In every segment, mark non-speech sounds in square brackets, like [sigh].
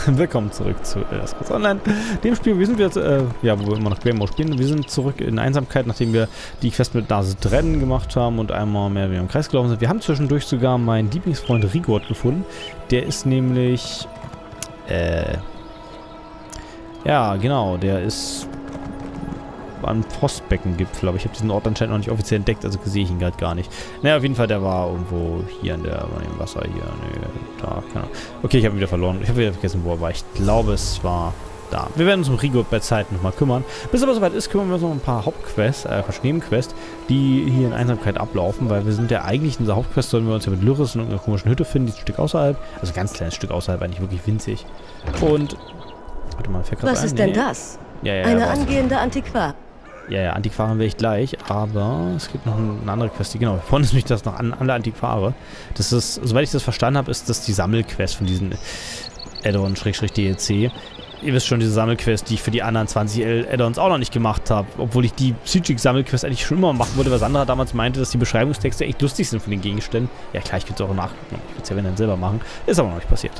[laughs] Willkommen zurück zu Elder Scrolls Online. Dem Spiel, wir sind jetzt, äh, ja, wo wir immer noch Game Mode spielen. Wir sind zurück in Einsamkeit, nachdem wir die Quest mit Nase Drennen gemacht haben und einmal mehr wieder im Kreis gelaufen sind. Wir haben zwischendurch sogar meinen Lieblingsfreund Rigord gefunden. Der ist nämlich, äh, ja, genau, der ist am Frostbeckengipfel, aber ich habe diesen Ort anscheinend noch nicht offiziell entdeckt, also sehe ich ihn gerade gar nicht. Naja, auf jeden Fall, der war irgendwo hier in der, im Wasser hier, nee, da, keine Ahnung. Okay, ich habe ihn wieder verloren. Ich habe wieder vergessen, wo er war. Ich glaube, es war da. Wir werden uns um Rigo bei Zeit nochmal kümmern. Bis aber soweit ist, kümmern wir uns noch um ein paar Hauptquests, äh, Nebenquests, die hier in Einsamkeit ablaufen, weil wir sind ja eigentlich in unserer Hauptquest, sollen wir uns ja mit Lyris in irgendeiner komischen Hütte finden, die ist ein Stück außerhalb, also ein ganz kleines Stück außerhalb, eigentlich wirklich winzig. Und, warte mal, fährt Was ein? ist denn nee. das? Ja, ja, Eine angehende Antiquar. Ja, ja, Antiquaren will ich gleich, aber es gibt noch eine andere Quest, die, genau, vorne ist mich das noch an alle Antiquare. Das ist, soweit ich das verstanden habe, ist das die Sammelquest von diesen Add-on-DLC. Ihr wisst schon, diese Sammelquest, die ich für die anderen 20 Add-ons auch noch nicht gemacht habe. Obwohl ich die Psychic-Sammelquest eigentlich schon immer machen wollte, weil Sandra damals meinte, dass die Beschreibungstexte echt lustig sind von den Gegenständen. Ja klar, ich könnte es auch nachgucken. Ich würde es ja wenn dann selber machen. Ist aber noch nicht passiert.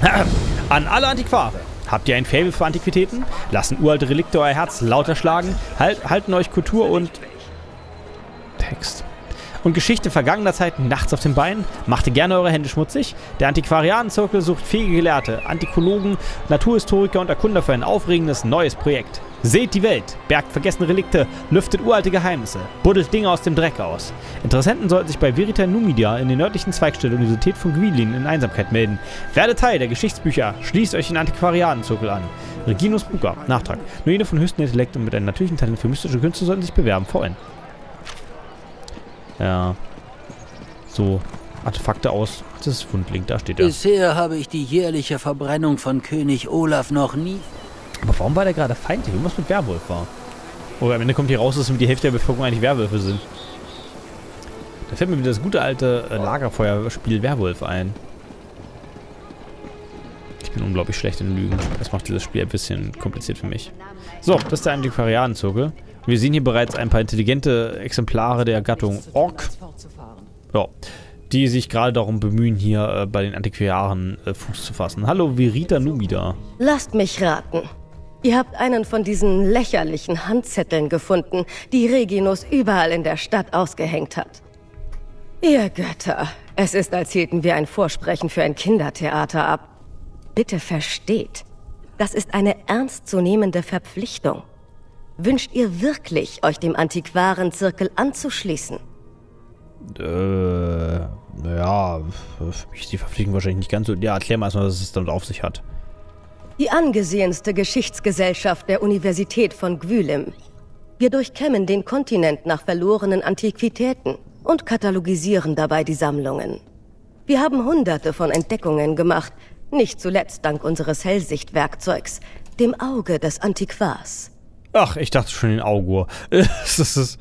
[clears throat] An alle Antiquare. Habt ihr ein Faible für Antiquitäten? Lassen uralte Relikte euer Herz lauter schlagen? Halt, halten euch Kultur und Text. Und Geschichte vergangener Zeiten nachts auf den Beinen? Macht ihr gerne eure Hände schmutzig? Der Antiquarianenzirkel sucht fähige Gelehrte, Antikologen, Naturhistoriker und Erkunder für ein aufregendes neues Projekt. Seht die Welt, bergt vergessene Relikte, lüftet uralte Geheimnisse, buddelt Dinge aus dem Dreck aus. Interessenten sollten sich bei Verita Numidia in den nördlichen Zweigstelle der Universität von Gwilin in Einsamkeit melden. Werde Teil der Geschichtsbücher, schließt euch den Antiquarianenzirkel an. Reginus Buka, Nachtrag. Nur jene von höchstem Intellekt und mit einem natürlichen Talent für mystische Künste sollten sich bewerben. VN. Ja. So. Artefakte aus. Das ist Fundling, da steht er. Bisher habe ich die jährliche Verbrennung von König Olaf noch nie aber warum war der gerade feindlich? Irgendwas mit Werwolf war. Oder am Ende kommt hier raus, dass die Hälfte der Bevölkerung eigentlich Werwölfe sind. Da fällt mir wieder das gute alte äh, Lagerfeuerspiel Werwolf ein. Ich bin unglaublich schlecht in Lügen. Das macht dieses Spiel ein bisschen kompliziert für mich. So, das ist der Antiquarianenzirkel. Wir sehen hier bereits ein paar intelligente Exemplare der Gattung Ork. Ja die sich gerade darum bemühen, hier äh, bei den Antiquaren äh, Fuß zu fassen. Hallo, Verita Numida. Lasst mich raten. Ihr habt einen von diesen lächerlichen Handzetteln gefunden, die Reginus überall in der Stadt ausgehängt hat. Ihr Götter, es ist, als hielten wir ein Vorsprechen für ein Kindertheater ab. Bitte versteht, das ist eine ernstzunehmende Verpflichtung. Wünscht ihr wirklich, euch dem Antiquarenzirkel anzuschließen? Äh, naja, für mich ist die Verpflichtung wahrscheinlich nicht ganz so... Ja, erklär mal erstmal, was es damit auf sich hat. Die angesehenste Geschichtsgesellschaft der Universität von Gwülim. Wir durchkämmen den Kontinent nach verlorenen Antiquitäten und katalogisieren dabei die Sammlungen. Wir haben hunderte von Entdeckungen gemacht, nicht zuletzt dank unseres Hellsichtwerkzeugs, dem Auge des Antiquars. Ach, ich dachte schon den Augur. [laughs] das ist,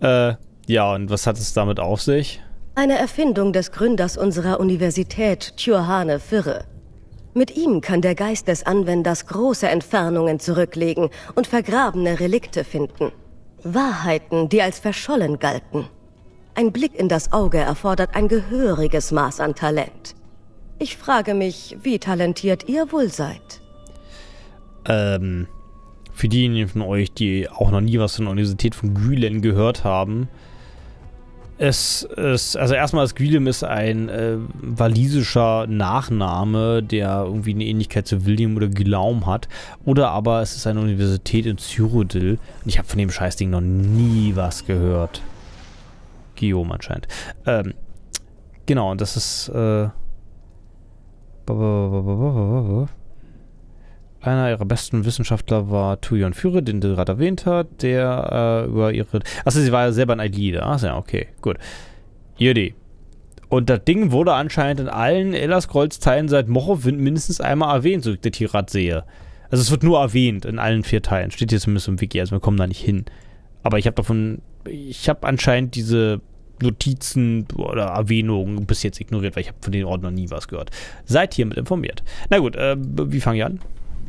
äh, ja, und was hat es damit auf sich? Eine Erfindung des Gründers unserer Universität, Tjurhane Firre. Mit ihm kann der Geist des Anwenders große Entfernungen zurücklegen und vergrabene Relikte finden. Wahrheiten, die als verschollen galten. Ein Blick in das Auge erfordert ein gehöriges Maß an Talent. Ich frage mich, wie talentiert ihr wohl seid. Ähm, für diejenigen von euch, die auch noch nie was von der Universität von Gülen gehört haben, es ist, also erstmal, das Gwilym ist ein äh, walisischer Nachname, der irgendwie eine Ähnlichkeit zu William oder Glaum hat. Oder aber es ist eine Universität in Cyrodiil. Und ich habe von dem Scheißding noch nie was gehört. Guillaume anscheinend. Ähm, genau, und das ist, äh, einer ihrer besten Wissenschaftler war Tuyon Führer, den du gerade erwähnt hast, der äh, über ihre. Achso, sie war ja selber ein Aidlide. Ach ja, okay, gut. Judy. Und das Ding wurde anscheinend in allen Elder Scrolls Teilen seit Morrowind mindestens einmal erwähnt, so ich das hier gerade sehe. Also es wird nur erwähnt in allen vier Teilen. Steht hier zumindest im Wiki, also wir kommen da nicht hin. Aber ich habe davon, ich habe anscheinend diese Notizen oder Erwähnungen bis jetzt ignoriert, weil ich habe von den noch nie was gehört. Seid hiermit informiert. Na gut, äh, wie fange ich an?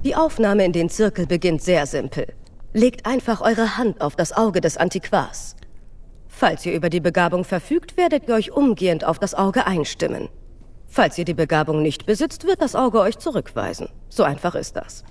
Die Aufnahme in den Zirkel beginnt sehr simpel. Legt einfach eure Hand auf das Auge des Antiquars. Falls ihr über die Begabung verfügt, werdet ihr euch umgehend auf das Auge einstimmen. Falls ihr die Begabung nicht besitzt, wird das Auge euch zurückweisen. So einfach ist das.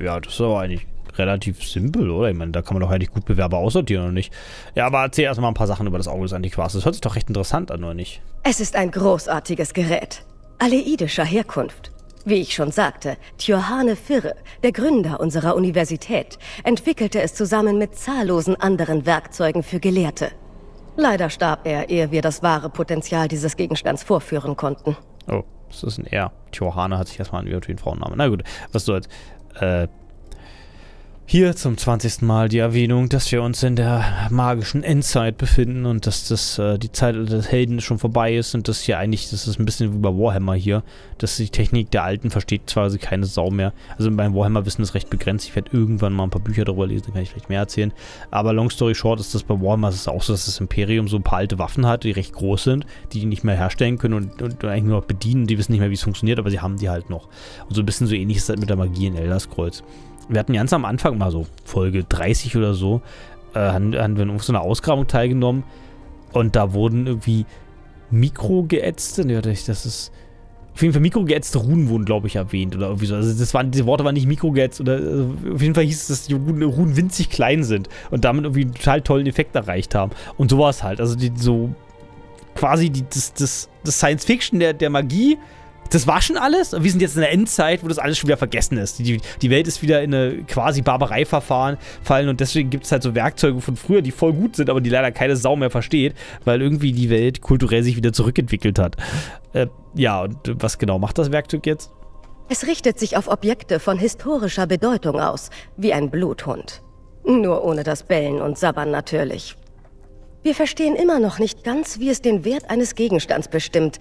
Ja, das ist aber eigentlich relativ simpel, oder? Ich meine, da kann man doch eigentlich gut Bewerber aussortieren, oder nicht? Ja, aber erzähl erstmal ein paar Sachen über das Auge des Antiquars. Das hört sich doch recht interessant an, oder nicht? Es ist ein großartiges Gerät. Aleidischer Herkunft. Wie ich schon sagte, Tjohane Firre, der Gründer unserer Universität, entwickelte es zusammen mit zahllosen anderen Werkzeugen für Gelehrte. Leider starb er, ehe wir das wahre Potenzial dieses Gegenstands vorführen konnten. Oh, das ist ein R. Tjohane hat sich erstmal an wie ein Frauenname. Na gut, was soll's. Äh, hier zum 20. Mal die Erwähnung, dass wir uns in der magischen Endzeit befinden und dass das äh, die Zeit des Helden schon vorbei ist und das hier eigentlich, das ist ein bisschen wie bei Warhammer hier, dass die Technik der Alten versteht zwar keine Sau mehr. Also beim Warhammer Wissen ist recht begrenzt. Ich werde irgendwann mal ein paar Bücher darüber lesen, dann kann ich vielleicht mehr erzählen. Aber long story short ist das bei Warhammer ist es auch so, dass das Imperium so ein paar alte Waffen hat, die recht groß sind, die die nicht mehr herstellen können und, und, eigentlich nur noch bedienen. Die wissen nicht mehr, wie es funktioniert, aber sie haben die halt noch. Und so ein bisschen so ähnlich ist halt mit der Magie in Elder Scrolls wir hatten ganz am Anfang mal so Folge 30 oder so, äh, haben, haben wir auf so einer Ausgrabung teilgenommen und da wurden irgendwie mikrogeätzte, ne, das ist auf jeden Fall mikrogeätzte Runen wurden, glaube ich, erwähnt oder irgendwie so. Also das waren, diese Worte waren nicht mikrogeätzt oder also auf jeden Fall hieß es, dass die Runen winzig klein sind und damit irgendwie einen total tollen Effekt erreicht haben. Und so war es halt. Also die so quasi die, das, das, das Science Fiction der, der Magie das war schon alles. Wir sind jetzt in der Endzeit, wo das alles schon wieder vergessen ist. Die, die Welt ist wieder in eine quasi Barbareiverfahren fallen und deswegen gibt es halt so Werkzeuge von früher, die voll gut sind, aber die leider keine Sau mehr versteht, weil irgendwie die Welt kulturell sich wieder zurückentwickelt hat. Äh, ja, und was genau macht das Werkzeug jetzt? Es richtet sich auf Objekte von historischer Bedeutung aus, wie ein Bluthund. Nur ohne das Bellen und Sabbern natürlich. Wir verstehen immer noch nicht ganz, wie es den Wert eines Gegenstands bestimmt,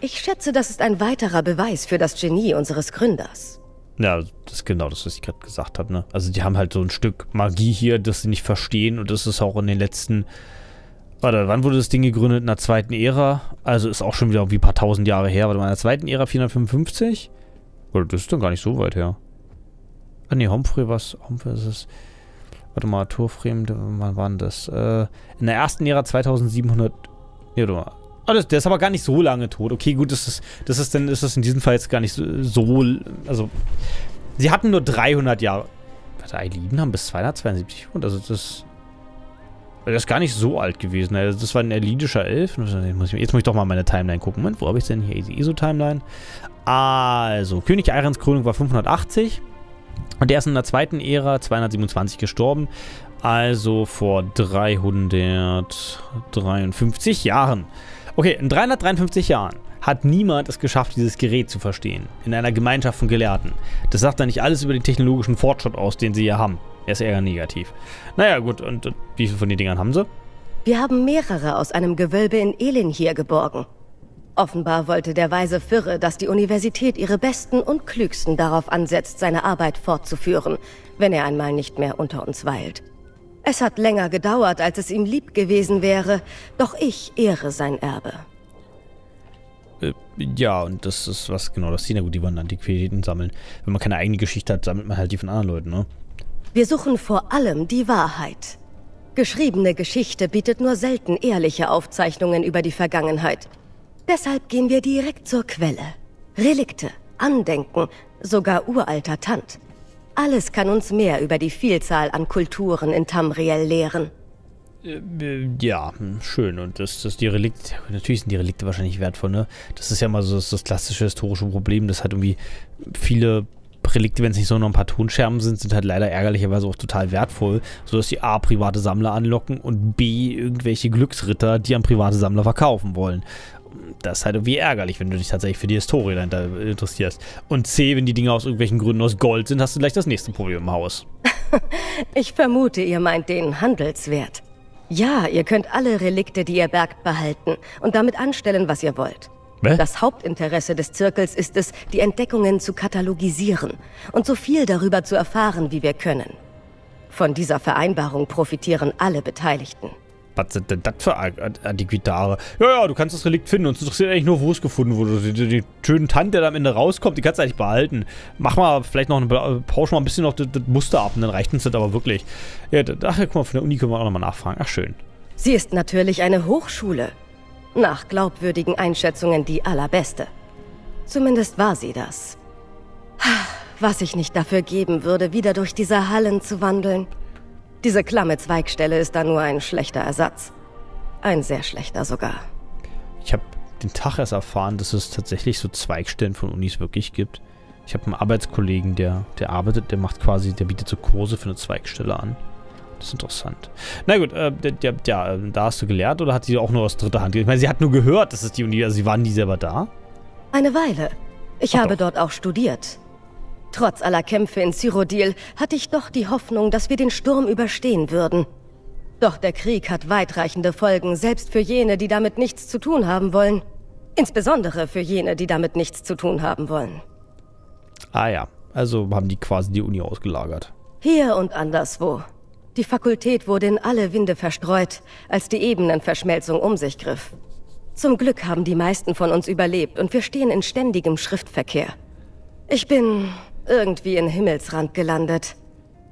ich schätze, das ist ein weiterer Beweis für das Genie unseres Gründers. Ja, das ist genau das, was ich gerade gesagt habe. Ne? Also die haben halt so ein Stück Magie hier, das sie nicht verstehen und das ist auch in den letzten... Warte, wann wurde das Ding gegründet? In der zweiten Ära? Also ist auch schon wieder irgendwie ein paar tausend Jahre her. Warte mal, in der zweiten Ära 455? Oder das ist dann gar nicht so weit her. Ah ne, Humphrey was? Humphrey ist es... Warte mal, Turframe, wann war denn das? Äh, in der ersten Ära 2700... Ne, warte mal. Oh, das, der ist aber gar nicht so lange tot. Okay, gut, das ist, das ist dann ist das in diesem Fall jetzt gar nicht so, so also sie hatten nur 300 Jahre. Warte, Eiliden haben bis 272 und also das das ist gar nicht so alt gewesen. Also das war ein elidischer Elf. Jetzt muss ich doch mal meine Timeline gucken. Moment, wo habe ich denn hier? Die ISO-Timeline. Also, König Eirens Krönung war 580. Und der ist in der zweiten Ära 227 gestorben. Also vor 353 Jahren. Okay, in 353 Jahren hat niemand es geschafft, dieses Gerät zu verstehen. In einer Gemeinschaft von Gelehrten. Das sagt dann nicht alles über den technologischen Fortschritt aus, den sie hier haben. Er ist eher negativ. Naja, gut, und äh, wie viele von den Dingern haben sie? Wir haben mehrere aus einem Gewölbe in Elin hier geborgen. Offenbar wollte der weise Firre, dass die Universität ihre Besten und Klügsten darauf ansetzt, seine Arbeit fortzuführen, wenn er einmal nicht mehr unter uns weilt. Es hat länger gedauert, als es ihm lieb gewesen wäre, doch ich ehre sein Erbe. Äh, ja, und das ist was genau das Ziel. Gut, die wollen Antiquitäten sammeln. Wenn man keine eigene Geschichte hat, sammelt man halt die von anderen Leuten, ne? Wir suchen vor allem die Wahrheit. Geschriebene Geschichte bietet nur selten ehrliche Aufzeichnungen über die Vergangenheit. Deshalb gehen wir direkt zur Quelle. Relikte, Andenken, sogar uralter Tant. Alles kann uns mehr über die Vielzahl an Kulturen in Tamriel lehren. Äh, ja, hm, schön. Und das, das die Relikte, natürlich sind die Relikte wahrscheinlich wertvoll, ne? Das ist ja mal so das, das klassische historische Problem, dass halt irgendwie viele Relikte, wenn es nicht so noch ein paar Tonscherben sind, sind halt leider ärgerlicherweise auch total wertvoll, sodass die A private Sammler anlocken und B irgendwelche Glücksritter, die an private Sammler verkaufen wollen das ist halt irgendwie ärgerlich, wenn du dich tatsächlich für die Historie dahinter interessierst. Und C, wenn die Dinge aus irgendwelchen Gründen aus Gold sind, hast du gleich das nächste Problem im Haus. [laughs] ich vermute, ihr meint den Handelswert. Ja, ihr könnt alle Relikte, die ihr bergt, behalten und damit anstellen, was ihr wollt. Hä? Das Hauptinteresse des Zirkels ist es, die Entdeckungen zu katalogisieren und so viel darüber zu erfahren, wie wir können. Von dieser Vereinbarung profitieren alle Beteiligten. Was sind denn das für Antiquitare? Ja, ja, du kannst das Relikt finden. Uns interessiert eigentlich nur, wo es gefunden wurde. Die, die, die schönen Tante, der da am Ende rauskommt, die kannst du eigentlich behalten. Mach mal vielleicht noch pausch mal ein bisschen noch das, das, Muster ab und dann reicht uns das aber wirklich. Ja, ach, guck mal, von der Uni können wir auch nochmal nachfragen. Ach, schön. Sie ist natürlich eine Hochschule. Nach glaubwürdigen Einschätzungen die allerbeste. Zumindest war sie das. Was ich nicht dafür geben würde, wieder durch diese Hallen zu wandeln. Diese klamme Zweigstelle ist da nur ein schlechter Ersatz. Ein sehr schlechter sogar. Ich habe den Tag erst erfahren, dass es tatsächlich so Zweigstellen von Unis wirklich gibt. Ich habe einen Arbeitskollegen, der, der arbeitet, der macht quasi, der bietet so Kurse für eine Zweigstelle an. Das ist interessant. Na gut, äh, der, ja, ähm, da hast du gelehrt oder hat sie auch nur aus dritter Hand? Ich meine, sie hat nur gehört, dass es die Uni, also sie waren nie selber da? Eine Weile. Ich Ach habe doch. dort auch studiert. Trotz aller Kämpfe in Cyrodiil hatte ich doch die Hoffnung, dass wir den Sturm überstehen würden. Doch der Krieg hat weitreichende Folgen, selbst für jene, die damit nichts zu tun haben wollen. Insbesondere für jene, die damit nichts zu tun haben wollen. Ah ja, also haben die quasi die Uni ausgelagert. Hier und anderswo. Die Fakultät wurde in alle Winde verstreut, als die Ebenenverschmelzung um sich griff. Zum Glück haben die meisten von uns überlebt und wir stehen in ständigem Schriftverkehr. Ich bin irgendwie in Himmelsrand gelandet.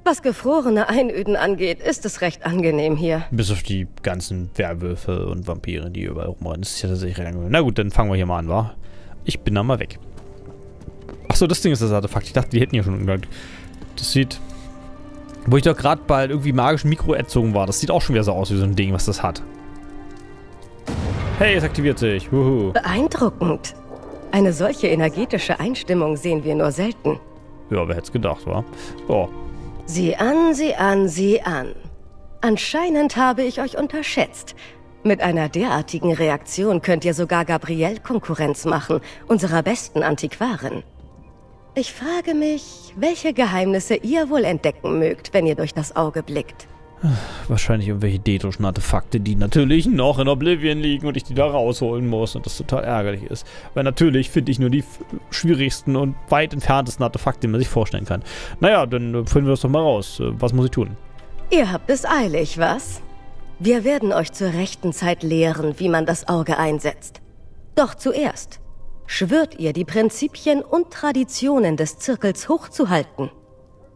Was gefrorene Einöden angeht, ist es recht angenehm hier. Bis auf die ganzen Werwölfe und Vampire, die überall rumrennen. Das ist ja tatsächlich recht angenehm. Na gut, dann fangen wir hier mal an, wa? Ich bin da mal weg. Achso, das Ding ist das Artefakt. Ich dachte, wir hätten ja schon umgegangen. Das sieht... Wo ich doch gerade bei irgendwie magischen Mikro erzogen war. Das sieht auch schon wieder so aus wie so ein Ding, was das hat. Hey, es aktiviert sich. Wuhu. Beeindruckend. Eine solche energetische Einstimmung sehen wir nur selten. Ja, wer hätte es gedacht, wa? Oh. Sieh an, sieh an, sieh an. Anscheinend habe ich euch unterschätzt. Mit einer derartigen Reaktion könnt ihr sogar Gabrielle Konkurrenz machen, unserer besten Antiquarin. Ich frage mich, welche Geheimnisse ihr wohl entdecken mögt, wenn ihr durch das Auge blickt. Wahrscheinlich irgendwelche detischen Artefakte, die natürlich noch in Oblivion liegen und ich die da rausholen muss und das total ärgerlich ist. Weil natürlich finde ich nur die schwierigsten und weit entferntesten Artefakte, die man sich vorstellen kann. Naja, dann äh, finden wir das doch mal raus. Äh, Was muss ich tun? Ihr habt es eilig, was? Wir werden euch zur rechten Zeit lehren, wie man das Auge einsetzt. Doch zuerst schwört ihr, die Prinzipien und Traditionen des Zirkels hochzuhalten,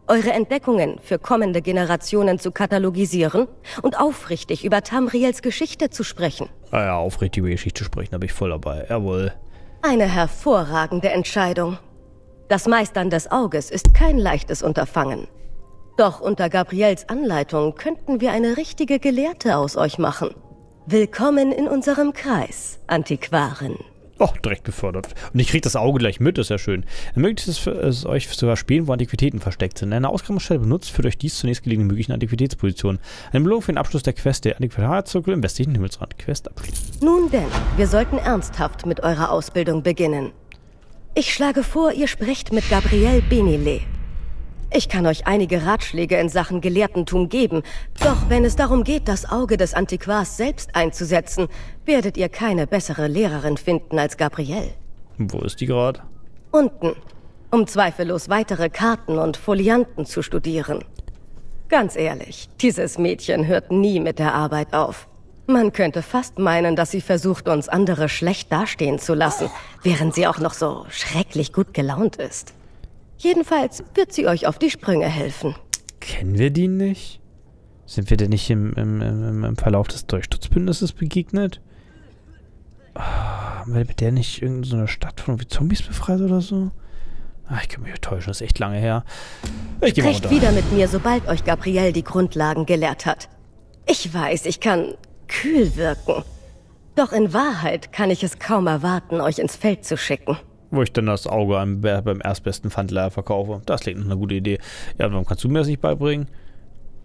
eure Entdeckungen für kommende Generationen zu katalogisieren und aufrichtig über Tamriels Geschichte zu sprechen. Naja, Ah aufrichtig über Geschichte sprechen, da bin ich voll dabei. Jawohl. Eine hervorragende Entscheidung. Das Meistern des Auges ist kein leichtes Unterfangen. Doch unter Gabriels Anleitung könnten wir eine richtige Gelehrte aus euch machen. Willkommen in unserem Kreis, Antiquaren. Oh, direkt befördert. Und ich krieg das Auge gleich mit, das ist ja schön. Ermöglicht es, es euch sogar spielen, wo Antiquitäten versteckt sind. Eine Ausgrabungsstelle benutzt, führt euch dies zunächst gelegene möglichen Antiquitätspositionen. Eine Belohnung für den Abschluss der Quest der Antiquariatzirkel im westlichen Himmelsrand. Quest abschließen. Nun denn, wir sollten ernsthaft mit eurer Ausbildung beginnen. Ich schlage vor, ihr sprecht mit Gabrielle Benile. Ich kann euch einige Ratschläge in Sachen Gelehrtentum geben, doch wenn es darum geht, das Auge des Antiquars selbst einzusetzen, werdet ihr keine bessere Lehrerin finden als Gabrielle. Wo ist die gerade? Unten, um zweifellos weitere Karten und Folianten zu studieren. Ganz ehrlich, dieses Mädchen hört nie mit der Arbeit auf. Man könnte fast meinen, dass sie versucht, uns andere schlecht dastehen zu lassen, während sie auch noch so schrecklich gut gelaunt ist. Jedenfalls wird sie euch auf die Sprünge helfen. Kennen wir die nicht? Sind wir denn nicht im, im, im, im Verlauf des Durchsturzbündnisses begegnet? Ah, haben wir mit der nicht irgendeine so eine Stadt von Zombies befreit oder so? Ah, ich kann mich täuschen, das ist echt lange her. Ich geh mal Sprecht wieder mit mir, sobald euch Gabrielle die Grundlagen gelehrt hat. Ich weiß, ich kann kühl wirken. Doch in Wahrheit kann ich es kaum erwarten, euch ins Feld zu schicken. Wo ich dann das Auge am, beim erstbesten Pfandleiher verkaufe. Das klingt nach einer gute Idee. Ja, warum kannst du mir das nicht beibringen?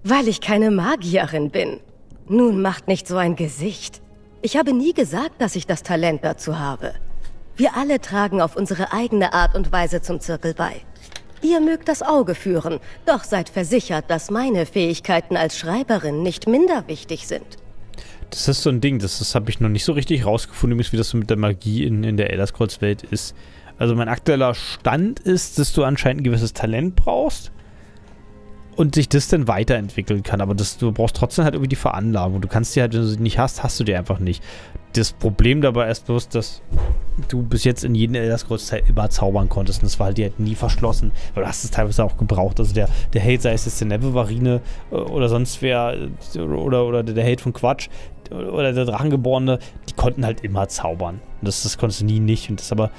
Weil ich keine Magierin bin. Nun macht nicht so ein Gesicht. Ich habe nie gesagt, dass ich das Talent dazu habe. Wir alle tragen auf unsere eigene Art und Weise zum Zirkel bei. Ihr mögt das Auge führen, doch seid versichert, dass meine Fähigkeiten als Schreiberin nicht minder wichtig sind. Das ist so ein Ding, das, das habe ich noch nicht so richtig rausgefunden, wie das so mit der Magie in, in der Elder Scrolls Welt ist. Also mein aktueller Stand ist, dass du anscheinend ein gewisses Talent brauchst und sich das dann weiterentwickeln kann. Aber das, du brauchst trotzdem halt irgendwie die Veranlagung. Du kannst die halt, wenn du sie nicht hast, hast du die einfach nicht. Das Problem dabei ist bloß, dass du bis jetzt in jedem Elder Scrolls Teil immer zaubern konntest und das war halt dir halt nie verschlossen, weil du hast es teilweise auch gebraucht. Also der, der Held, sei es jetzt der Nevevarine äh, oder sonst wer äh, oder, oder der Held von Quatsch oder der Drachengeborene, die konnten halt immer zaubern. Und das, das konntest du nie nicht. Und das aber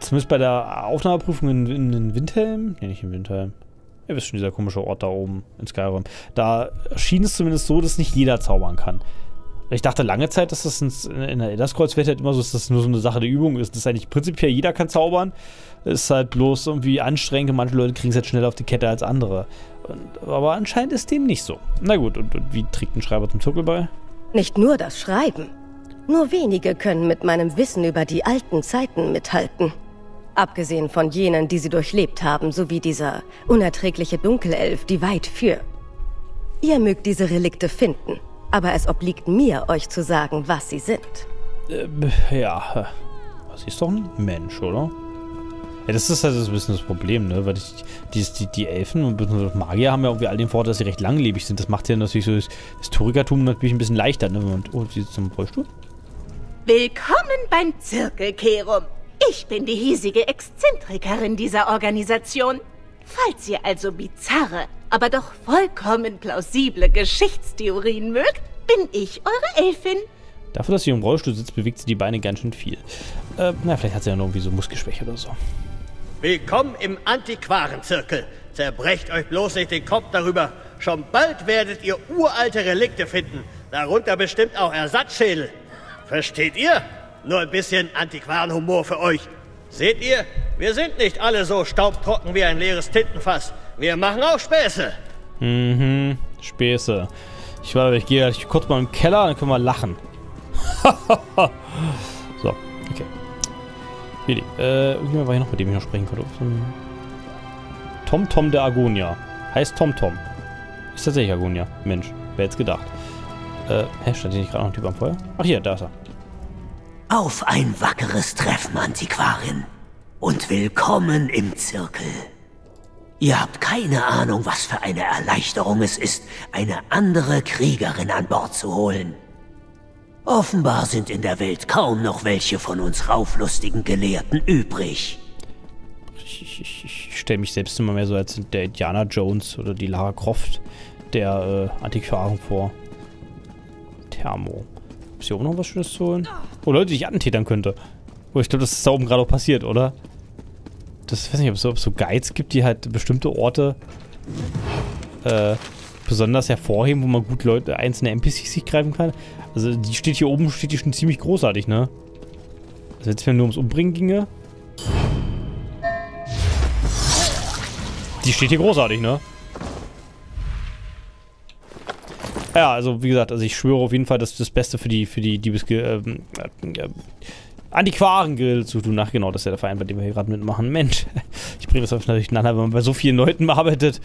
zumindest bei der Aufnahmeprüfung in, in, in Windhelm, nee, nicht in Windhelm, ihr wisst schon, dieser komische Ort da oben in Skyrim, da schien es zumindest so, dass nicht jeder zaubern kann. Ich dachte lange Zeit, dass das in, der Elder Scrolls-Welt halt immer so ist, dass das nur so eine Sache der Übung ist. Das ist eigentlich prinzipiell jeder kann zaubern. Ist halt bloß irgendwie anstrengend. Manche Leute kriegen es halt schneller auf die Kette als andere. Und, aber anscheinend ist dem nicht so. Na gut, und, und wie trägt ein Schreiber zum Zirkel bei? Nicht nur das Schreiben. Nur wenige können mit meinem Wissen über die alten Zeiten mithalten. Abgesehen von jenen, die sie durchlebt haben, sowie dieser unerträgliche Dunkelelf, die weit für. Ihr mögt diese Relikte finden, aber es obliegt mir, euch zu sagen, was sie sind. Äh, ja, sie ist doch ein Mensch, oder? Ja, das ist halt so ein bisschen das Problem, ne? Weil die, die, die, Elfen und Magier haben ja irgendwie all den Vorteil, dass sie recht langlebig sind. Das macht ja natürlich so das Historikertum natürlich ein bisschen leichter, ne? Und, oh, sie sitzt im Rollstuhl. Willkommen beim Zirkel, Kerum. Ich bin die hiesige Exzentrikerin dieser Organisation. Falls ihr also bizarre, aber doch vollkommen plausible Geschichtstheorien mögt, bin ich eure Elfin. Dafür, dass sie im Rollstuhl sitzt, bewegt sie die Beine ganz schön viel. Äh, na, vielleicht hat sie ja noch irgendwie so Muskelschwäche oder so. Willkommen im Antiquarenzirkel. Zerbrecht euch bloß nicht den Kopf darüber. Schon bald werdet ihr uralte Relikte finden. Darunter bestimmt auch Ersatzschädel. Versteht ihr? Nur ein bisschen Antiquarenhumor für euch. Seht ihr, wir sind nicht alle so staubtrocken wie ein leeres Tintenfass. Wir machen auch Späße. Mhm, Späße. Ich warte, ich gehe kurz mal im Keller, dann können wir lachen. [laughs] so, okay. Willi, äh, irgendjemand war hier noch, mit dem ich noch sprechen konnte. Tom Tom der Agonia. Heißt Tom Tom. Ist tatsächlich Agonia. Mensch, wer hätte gedacht. Äh, hä, stand hier nicht gerade noch ein Typ am Feuer? Ach hier, da ist er. Auf ein wackeres Treffen, Antiquarin. Und willkommen im Zirkel. Ihr habt keine Ahnung, was für eine Erleichterung es ist, eine andere Kriegerin an Bord zu holen. Offenbar sind in der Welt kaum noch welche von uns rauflustigen Gelehrten übrig. Ich, ich, ich stelle mich selbst immer mehr so als der Indiana Jones oder die Lara Croft der äh, Antiquaren vor. Thermo. Ist hier oben noch was Schönes zu holen? Oh, Leute, die ich attentätern könnte. Oh, ich glaube, das ist da oben gerade auch passiert, oder? Das, ich weiß nicht, ob es so, ob so Guides gibt, die halt bestimmte Orte äh, besonders hervorheben, wo man gut Leute, einzelne NPCs sich greifen kann. Also die steht hier oben, steht die schon ziemlich großartig, ne? Also wenn es mir nur ums Umbringen ginge. Die steht hier großartig, ne? Ja, also wie gesagt, also ich schwöre auf jeden Fall, dass das Beste für die, für die Diebes... Ähm, äh, Antiquaren-Grill zu tun. Ach genau, das ist ja der Verein, bei dem wir hier gerade mitmachen. Mensch, [laughs] ich bringe das natürlich durcheinander, wenn man bei so vielen Leuten arbeitet.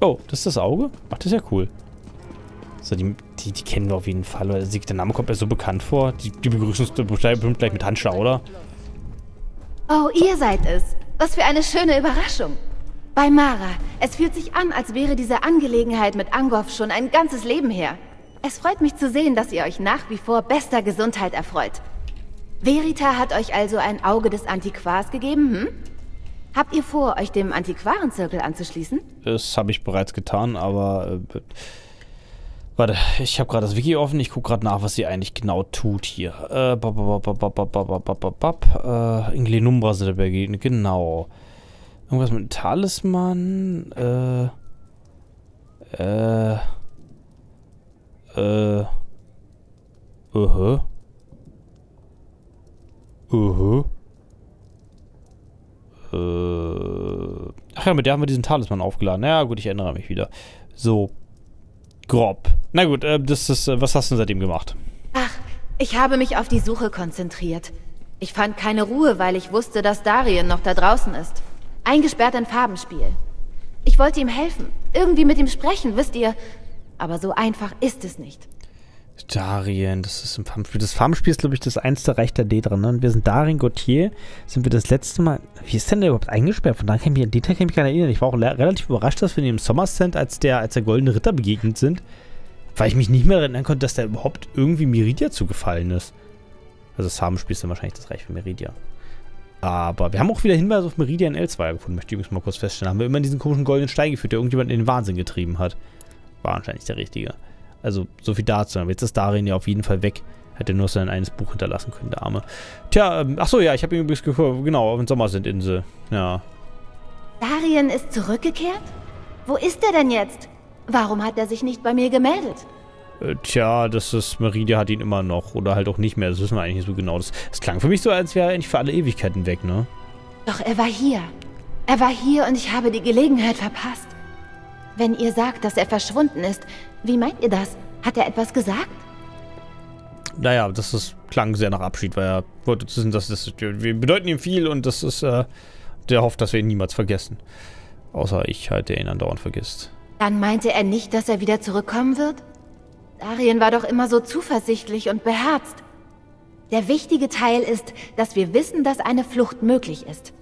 Oh, das ist das Auge? Ach, das ist ja cool. So, die, die, die kennen wir auf jeden Fall. Der Name kommt mir so bekannt vor. Die, die begrüßen uns bestimmt gleich mit Handschlag, oder? Oh, ihr seid es. Was für eine schöne Überraschung. Bei Mara, es fühlt sich an, als wäre diese Angelegenheit mit Angov schon ein ganzes Leben her. Es freut mich zu sehen, dass ihr euch nach wie vor bester Gesundheit erfreut. Verita hat euch also ein Auge des Antiquars gegeben, hm? Habt ihr vor, euch dem Antiquarenzirkel anzuschließen? Das habe ich bereits getan, aber... Äh, warte, ich habe gerade das Wiki offen. Ich gucke gerade nach, was sie eigentlich genau tut hier. Äh, äh, in Glenumbra sind wir begegnet, genau. Irgendwas mit Talisman, äh... Äh... Äh... Uh -huh. Uh -huh. Äh, ach ja, mit der haben wir diesen Talisman aufgeladen. Ja, gut, ich erinnere mich wieder. So. Grob. Na gut, äh, das ist, äh, was hast du denn seitdem gemacht? Ach, ich habe mich auf die Suche konzentriert. Ich fand keine Ruhe, weil ich wusste, dass Darien noch da draußen ist. Eingesperrt in Farbenspiel. Ich wollte ihm helfen. Irgendwie mit ihm sprechen, wisst ihr. Aber so einfach ist es nicht. Darien, das ist im Farmspiel. Das Farmspiel ist, glaube ich, das einste Reich der D drin. Ne? Und wir sind Darien Gauthier, sind wir das letzte Mal. Wie ist denn der überhaupt eingesperrt? Von daher kann ich mich an kann ich mich gar nicht erinnern. Ich war auch relativ überrascht, dass wir in dem Sommerscent als der, als der Goldene Ritter begegnet sind. Weil ich mich nicht mehr erinnern konnte, dass da überhaupt irgendwie Meridia zugefallen ist. Also das Farmspiel ist dann wahrscheinlich das Reich für Meridia. Aber wir haben auch wieder Hinweise auf Meridia in L2 gefunden, möchte ich übrigens mal kurz feststellen. Haben wir immer diesen komischen goldenen Stein geführt, der irgendjemand in den Wahnsinn getrieben hat. War anscheinend der richtige. Also, so viel dazu. Aber jetzt ist Darin ja auf jeden Fall weg. Hätte nur sein eines Buch hinterlassen können, der Arme. Tja, ähm, achso, ja, ich habe übrigens geguckt. Genau, auf den Sommersindinsel. Ja. Darien ist zurückgekehrt? Wo ist er denn jetzt? Warum hat er sich nicht bei mir gemeldet? Äh, tja, das ist, Meridia hat ihn immer noch. Oder halt auch nicht mehr. Das wissen wir eigentlich nicht so genau. Das, das klang für mich so, als wäre er eigentlich für alle Ewigkeiten weg, ne? Doch er war hier. Er war hier und ich habe die Gelegenheit verpasst. Wenn ihr sagt, dass er verschwunden ist, wie meint ihr das? Hat er etwas gesagt? Naja, das ist, klang sehr nach Abschied, weil er wollte wissen, dass das, wir bedeuten ihm viel und das ist, äh, der hofft, dass wir ihn niemals vergessen. Außer ich halt, der ihn andauernd vergisst. Dann meinte er nicht, dass er wieder zurückkommen wird? Darien war doch immer so zuversichtlich und beherzt. Der wichtige Teil ist, dass wir wissen, dass eine Flucht möglich ist.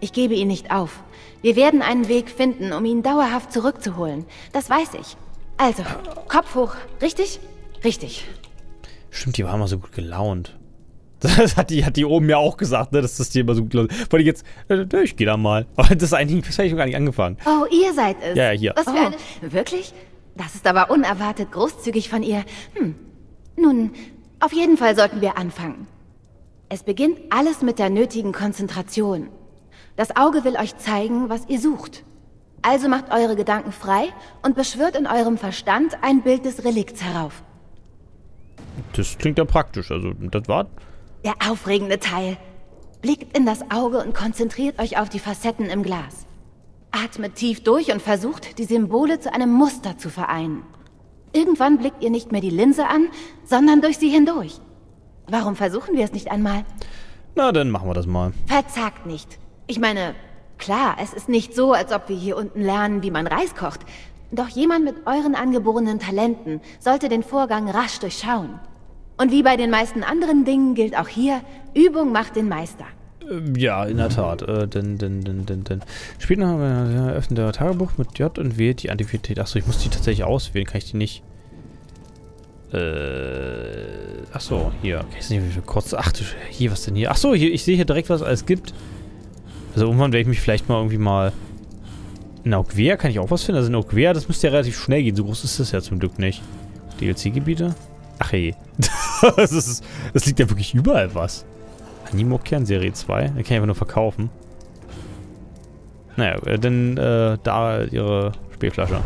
Ich gebe ihn nicht auf. Wir werden einen Weg finden, um ihn dauerhaft zurückzuholen. Das weiß ich. Also, Kopf hoch. Richtig? Richtig. Stimmt, die war immer so gut gelaunt. [laughs] Das hat die, hat die oben ja auch gesagt, ne, dass das Thema so gut läuft. Wollte ich jetzt, äh, ich gehe da mal. [laughs] Aber das ist eigentlich, das habe ich noch gar nicht angefangen. Oh, ihr seid es. Ja, ja, hier. Was für Oh. eine... Wirklich? Das ist aber unerwartet großzügig von ihr. Hm. Nun, auf jeden Fall sollten wir anfangen. Es beginnt alles mit der nötigen Konzentration. Das Auge will euch zeigen, was ihr sucht. Also macht eure Gedanken frei und beschwört in eurem Verstand ein Bild des Relikts herauf. Das klingt ja praktisch. Also, das war. Der aufregende Teil. Blickt in das Auge und konzentriert euch auf die Facetten im Glas. Atmet tief durch und versucht, die Symbole zu einem Muster zu vereinen. Irgendwann blickt ihr nicht mehr die Linse an, sondern durch sie hindurch. Warum versuchen wir es nicht einmal? Na, dann machen wir das mal. Verzagt nicht. Ich meine, klar, es ist nicht so, als ob wir hier unten lernen, wie man Reis kocht. Doch jemand mit euren angeborenen Talenten sollte den Vorgang rasch durchschauen. Und wie bei den meisten anderen Dingen gilt auch hier, Übung macht den Meister. Ähm, Ja, in der Tat. Äh, denn, denn, denn, denn, denn. Später haben wir ja, öffnet der Tagebuch mit J und wählt die Antiquität. Achso, ich muss die tatsächlich auswählen. Kann ich die nicht. Äh. Achso, hier. Okay, ist nicht wie viel kurz. Ach, du, hier, was denn hier? Achso, hier, ich sehe hier direkt, was es alles gibt. Also irgendwann werde ich mich vielleicht mal irgendwie mal. In Augwea kann ich auch was finden. Also in Augwea, das müsste ja relativ schnell gehen. So groß ist das ja zum Glück nicht. DLC-Gebiete? Ach hey. [laughs] das, ist, das liegt ja wirklich überall was. Animo-Kern Serie 2. Den kann ich einfach nur verkaufen. Naja, äh, dann äh, da ihre Spielflasche.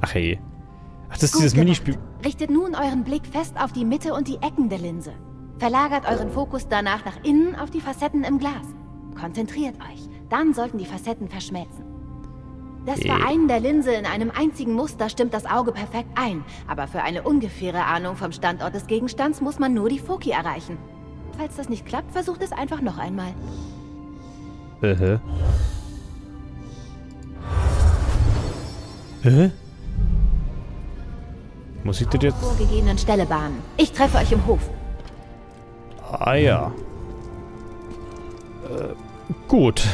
Ach hey. Ach, das ist Gut dieses gemacht. Minispiel. Richtet nun euren Blick fest auf die Mitte und die Ecken der Linse. Verlagert euren Fokus danach nach innen auf die Facetten im Glas. Konzentriert euch. Dann sollten die Facetten verschmelzen. Das. Vereinen der Linse in einem einzigen Muster stimmt das Auge perfekt ein. Aber für eine ungefähre Ahnung vom Standort des Gegenstands muss man nur die Foki erreichen. Falls das nicht klappt, versucht es einfach noch einmal. Äh, hä? Hä? Muss ich das jetzt... Vorgegebenen Stelle bahnen. Ich treffe euch im Hof. Ah ja. Äh, gut.